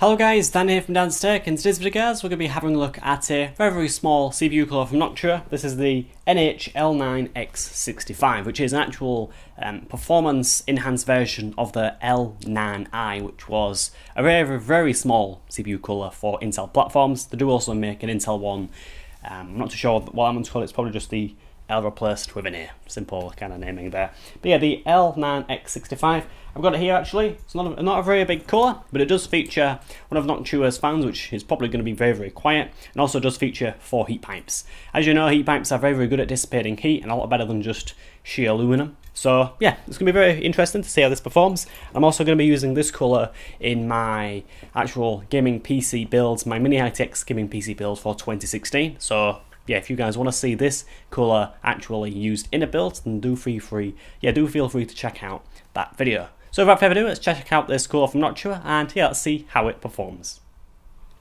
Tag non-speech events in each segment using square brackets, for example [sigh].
Hello guys, Dan here from Dan's Tech. In today's video guys, we're going to be having a look at a very very small CPU cooler from Noctua. This is the NH-L9X65, which is an actual um, performance enhanced version of the L9i, which was a very very, very small CPU cooler for Intel platforms. They do also make an Intel one. Um, I'm not too sure what I'm going to call it, it's probably just the L replaced with an A. Simple kind of naming there. But yeah, the L9X65. I've got it here actually. It's not a, not a very big colour, but it does feature one of Noctua's fans, which is probably going to be very, very quiet, and also does feature four heat pipes. As you know, heat pipes are very, very good at dissipating heat and a lot better than just sheer aluminum. So yeah, it's going to be very interesting to see how this performs. I'm also going to be using this colour in my actual gaming PC builds, my Mini ITX gaming PC build for 2016. So yeah, if you guys want to see this colour actually used in a build, then do feel free, yeah, do feel free to check out that video. So without further ado, let's check out this colour from Noctua, and yeah, let's see how it performs.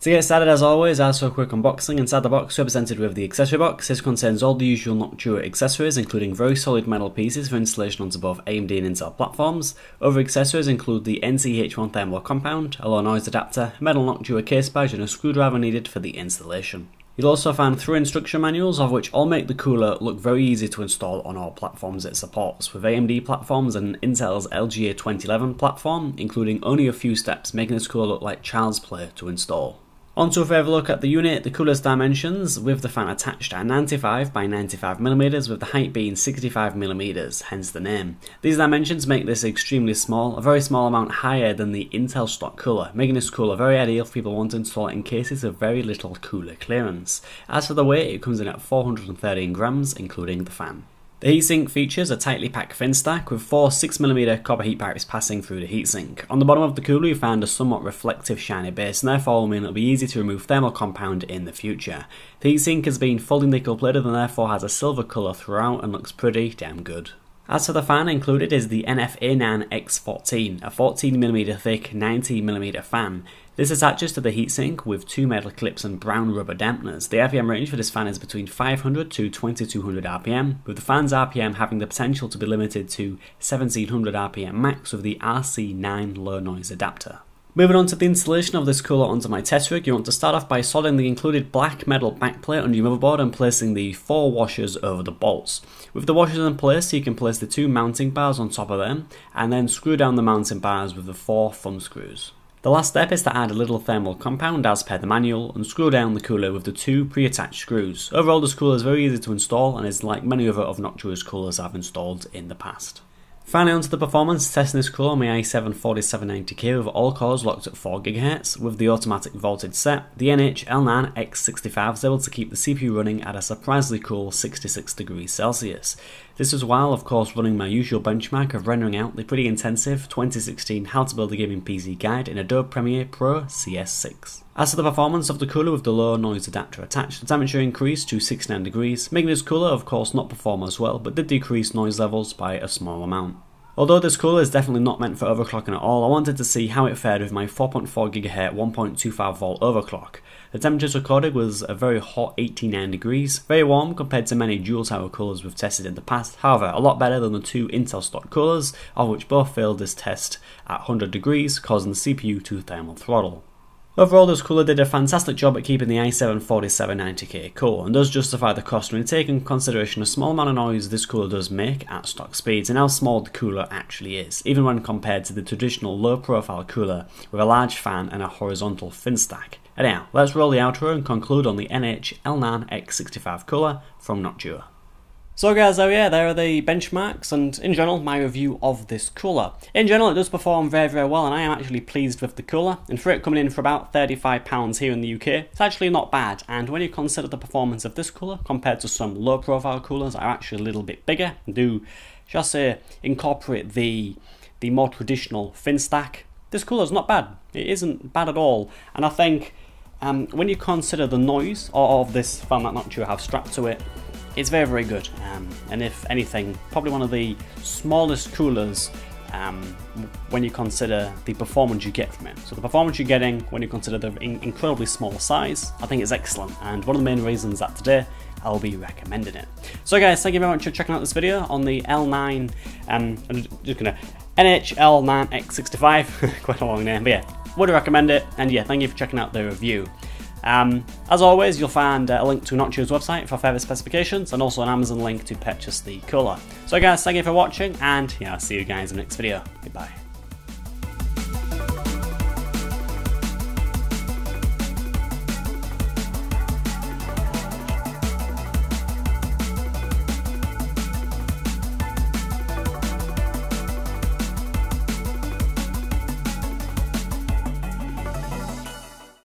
To get started as always, as for a quick unboxing, inside the box represented with the accessory box, this contains all the usual Noctua accessories including very solid metal pieces for installation onto both AMD and Intel platforms. Other accessories include the NT-H1 thermal compound, a low noise adapter, a metal Noctua case badge and a screwdriver needed for the installation. You'll also find three instruction manuals, of which all make the cooler look very easy to install on all platforms it supports, with AMD platforms and Intel's LGA 2011 platform, including only a few steps, making this cooler look like child's play to install. On to a further look at the unit, the cooler's dimensions, with the fan attached at 95 by 95mm with the height being 65mm, hence the name. These dimensions make this extremely small, a very small amount higher than the Intel stock cooler, making this cooler very ideal for people wanting to install it in cases of very little cooler clearance. As for the weight, it comes in at 413 grams, including the fan. The heatsink features a tightly packed fin stack with four 6mm copper heat pipes passing through the heatsink. On the bottom of the cooler you find a somewhat reflective shiny base and therefore will mean it'll be easy to remove thermal compound in the future. The heatsink has been fully nickel plated and therefore has a silver colour throughout and looks pretty damn good. As for the fan included is the NF-A9X14, a 14mm thick 90mm fan. This attaches to the heatsink with two metal clips and brown rubber dampeners. The RPM range for this fan is between 500 to 2200 RPM, with the fan's RPM having the potential to be limited to 1700 RPM max with the RC9 low noise adapter. Moving on to the installation of this cooler onto my test rig, you want to start off by soldering the included black metal backplate under your motherboard and placing the four washers over the bolts. With the washers in place, you can place the two mounting bars on top of them, and then screw down the mounting bars with the four thumb screws. The last step is to add a little thermal compound as per the manual and screw down the cooler with the two pre-attached screws. Overall this cooler is very easy to install and is like many other Noctua's coolers I've installed in the past. Finally onto the performance, testing this my i7 4790K with all cores locked at 4GHz. With the automatic voltage set, the NH-L9X65 is able to keep the CPU running at a surprisingly cool 66 degrees Celsius. This was while of course running my usual benchmark of rendering out the pretty intensive 2016 How to Build a Gaming PC guide in Adobe Premiere Pro CS6. As for the performance of the cooler with the low noise adapter attached, the temperature increased to 69 degrees, making this cooler of course not perform as well, but did decrease noise levels by a small amount. Although this cooler is definitely not meant for overclocking at all, I wanted to see how it fared with my 4.4 GHz 1.25 volt overclock. The temperature recorded was a very hot 89 degrees, very warm compared to many dual tower coolers we've tested in the past, however a lot better than the two Intel stock coolers, of which both failed this test at 100 degrees, causing the CPU to thermal throttle. Overall, this cooler did a fantastic job at keeping the i7 4790K cool and does justify the cost when you take into consideration a small amount of noise this cooler does make at stock speeds and how small the cooler actually is, even when compared to the traditional low profile cooler with a large fan and a horizontal fin stack. Anyhow, let's roll the outro and conclude on the NH L9X65 cooler from Noctua. So guys, oh yeah, there are the benchmarks and in general my review of this cooler. In general it does perform very very well and I am actually pleased with the cooler and for it coming in for about £35 here in the UK, it's actually not bad and when you consider the performance of this cooler compared to some low profile coolers that are actually a little bit bigger and do just say incorporate the, the more traditional fin stack, this cooler is not bad. It isn't bad at all and I think um, when you consider the noise of this fan that Noctua have strapped to it it's very, very good. Um, and if anything, probably one of the smallest coolers um, when you consider the performance you get from it. So the performance you're getting when you consider the in incredibly small size, I think is excellent. And one of the main reasons that today I'll be recommending it. So guys, thank you very much for checking out this video on the L9, um, I'm just gonna NHL9X65, [laughs] quite a long name, but yeah, would recommend it, and yeah, thank you for checking out the review. Um, as always, you'll find uh, a link to Noctua's website for further specifications, and also an Amazon link to purchase the cooler. So guys, thank you for watching, and yeah, I'll see you guys in the next video. Goodbye.